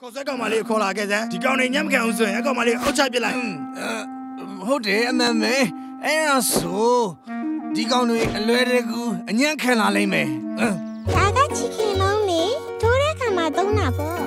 ခေါ်ဆွဲကောင်မလေးကိုခေါ်လာခဲ့စမ်းဒီကောင်နေညံ့မခံအောင်ဆိုရင်အကောင်မလေးအောက်ချပစ်လိုက်ဟုတ်တယ်အမှန်ပဲအဲ့ဒါဆိုဒီကောင်တွေအလွယ်တကူအညံ့ခံလာလိမ့်မယ်ဟမ်ဒါကချီခင်လုံးလေထိုးတဲ့ခါမှာသုံးတာပေါ့